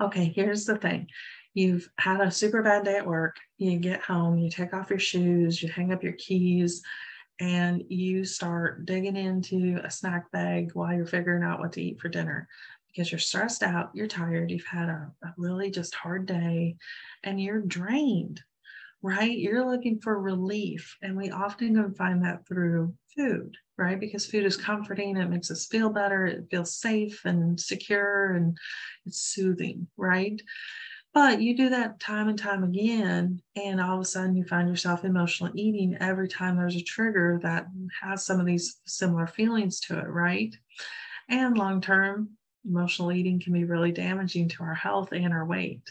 Okay, here's the thing. You've had a super bad day at work. You get home, you take off your shoes, you hang up your keys, and you start digging into a snack bag while you're figuring out what to eat for dinner because you're stressed out, you're tired, you've had a, a really just hard day, and you're drained, right? You're looking for relief. And we often can find that through food, right? Because food is comforting, it makes us feel better, it feels safe and secure, and it's soothing, right? But you do that time and time again, and all of a sudden you find yourself emotional eating every time there's a trigger that has some of these similar feelings to it, right? And long term, emotional eating can be really damaging to our health and our weight.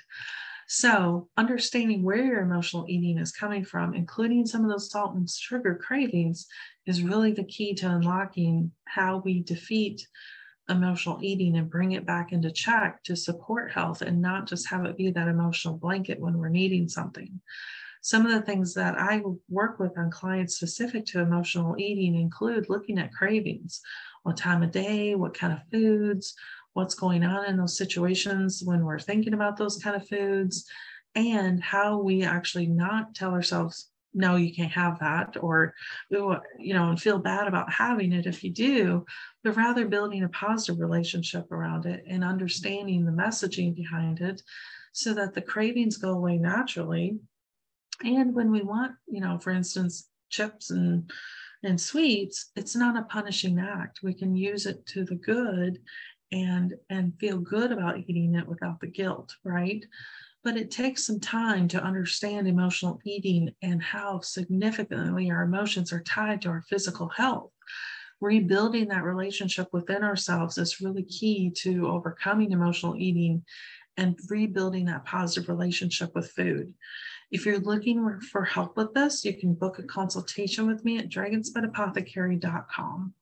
So, understanding where your emotional eating is coming from, including some of those salt and sugar cravings, is really the key to unlocking how we defeat emotional eating and bring it back into check to support health and not just have it be that emotional blanket when we're needing something. Some of the things that I work with on clients specific to emotional eating include looking at cravings, what time of day, what kind of foods, what's going on in those situations when we're thinking about those kind of foods and how we actually not tell ourselves no you can't have that or you know and feel bad about having it if you do but rather building a positive relationship around it and understanding the messaging behind it so that the cravings go away naturally. And when we want you know for instance chips and and sweets it's not a punishing act. We can use it to the good and and feel good about eating it without the guilt right but it takes some time to understand emotional eating and how significantly our emotions are tied to our physical health rebuilding that relationship within ourselves is really key to overcoming emotional eating and rebuilding that positive relationship with food. If you're looking for help with this, you can book a consultation with me at dragonspitapothecary.com.